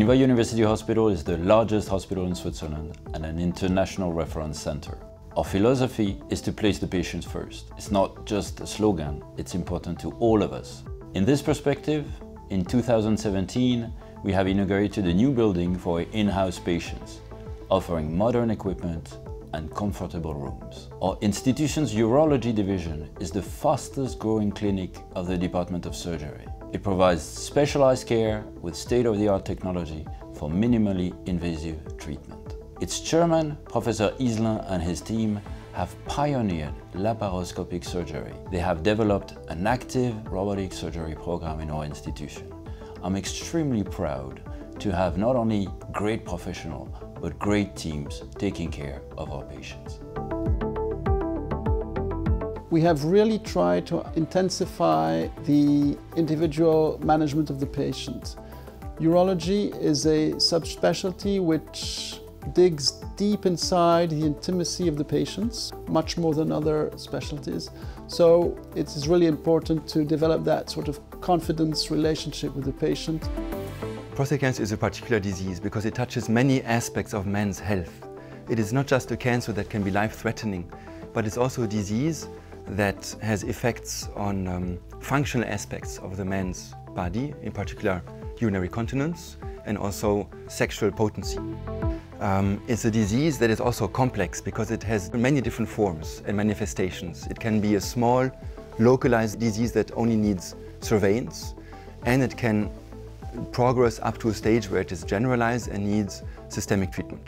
Geneva University Hospital is the largest hospital in Switzerland and an international reference center. Our philosophy is to place the patients first. It's not just a slogan, it's important to all of us. In this perspective, in 2017, we have inaugurated a new building for in-house patients, offering modern equipment and comfortable rooms. Our institution's urology division is the fastest growing clinic of the Department of Surgery. It provides specialized care with state-of-the-art technology for minimally invasive treatment. Its chairman, Professor Iselin and his team have pioneered laparoscopic surgery. They have developed an active robotic surgery program in our institution. I'm extremely proud to have not only great professionals, but great teams taking care of our patients. We have really tried to intensify the individual management of the patient. Urology is a subspecialty which digs deep inside the intimacy of the patients, much more than other specialties. So it is really important to develop that sort of confidence relationship with the patient. Prostate cancer is a particular disease because it touches many aspects of man's health. It is not just a cancer that can be life-threatening, but it's also a disease that has effects on um, functional aspects of the man's body, in particular urinary continence and also sexual potency. Um, it's a disease that is also complex because it has many different forms and manifestations. It can be a small, localized disease that only needs surveillance, and it can progress up to a stage where it is generalized and needs systemic treatment.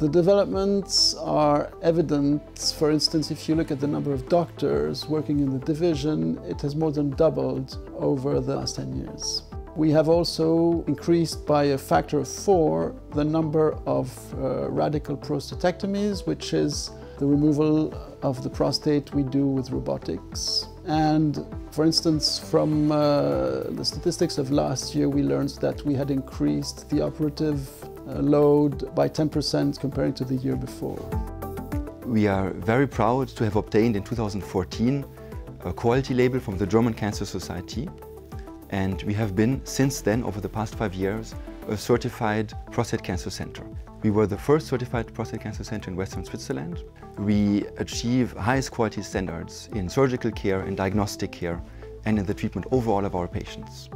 The developments are evident. For instance, if you look at the number of doctors working in the division, it has more than doubled over the last 10 years. We have also increased by a factor of four the number of uh, radical prostatectomies, which is the removal of the prostate we do with robotics. And for instance, from uh, the statistics of last year, we learned that we had increased the operative uh, load by 10% comparing to the year before. We are very proud to have obtained in 2014 a quality label from the German Cancer Society. And we have been, since then, over the past five years, a certified prostate cancer center. We were the first certified prostate cancer center in Western Switzerland. We achieve highest quality standards in surgical care, in diagnostic care, and in the treatment overall of our patients.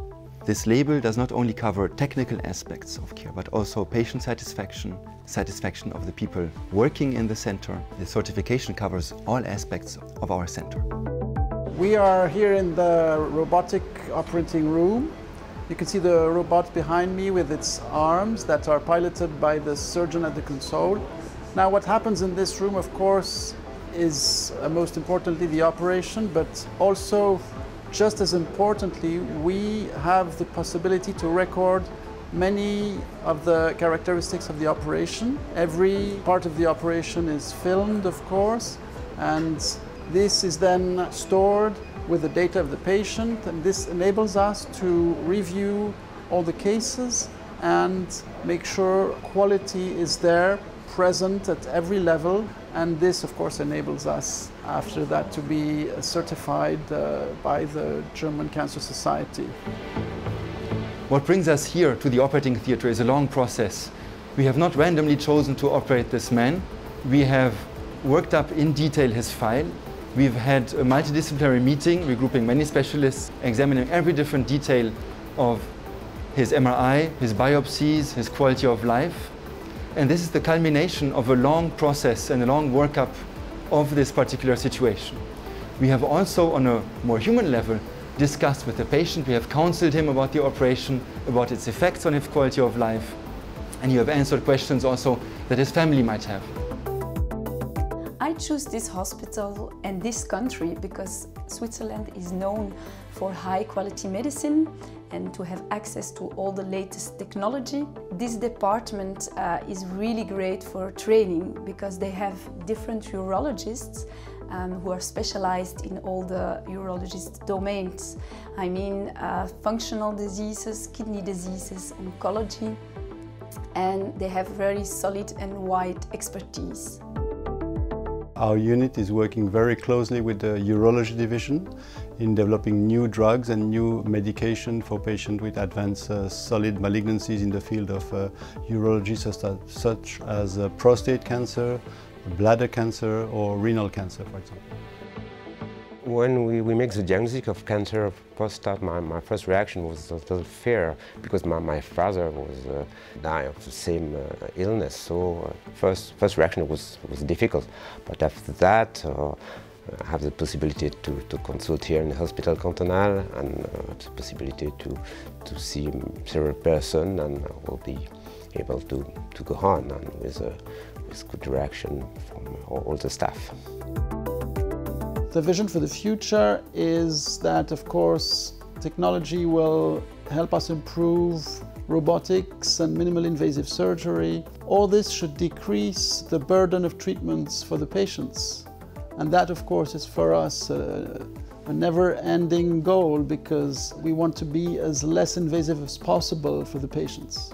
This label does not only cover technical aspects of care, but also patient satisfaction, satisfaction of the people working in the center. The certification covers all aspects of our center. We are here in the robotic operating room you can see the robot behind me with its arms that are piloted by the surgeon at the console. Now what happens in this room, of course, is uh, most importantly the operation, but also just as importantly, we have the possibility to record many of the characteristics of the operation. Every part of the operation is filmed, of course, and this is then stored with the data of the patient and this enables us to review all the cases and make sure quality is there present at every level and this of course enables us after that to be certified uh, by the German Cancer Society. What brings us here to the operating theatre is a long process. We have not randomly chosen to operate this man. We have worked up in detail his file We've had a multidisciplinary meeting regrouping many specialists, examining every different detail of his MRI, his biopsies, his quality of life. And this is the culmination of a long process and a long workup of this particular situation. We have also, on a more human level, discussed with the patient. We have counseled him about the operation, about its effects on his quality of life. And you have answered questions also that his family might have. Choose this hospital and this country because Switzerland is known for high quality medicine and to have access to all the latest technology. This department uh, is really great for training because they have different urologists um, who are specialized in all the urologist domains. I mean uh, functional diseases, kidney diseases, oncology and they have very solid and wide expertise. Our unit is working very closely with the urology division in developing new drugs and new medication for patients with advanced uh, solid malignancies in the field of uh, urology such as, uh, prostate cancer, bladder cancer or renal cancer for example. When we, we make the diagnosis of cancer of prostate, my, my first reaction was a little fear because my, my father was uh, dying of the same uh, illness. So uh, first, first reaction was, was difficult. But after that, uh, I have the possibility to, to consult here in the Hospital Cantonal and uh, the possibility to, to see several person and I will be able to, to go on and with, with good reaction from all, all the staff. The vision for the future is that, of course, technology will help us improve robotics and minimal invasive surgery. All this should decrease the burden of treatments for the patients. And that, of course, is for us a, a never-ending goal because we want to be as less invasive as possible for the patients.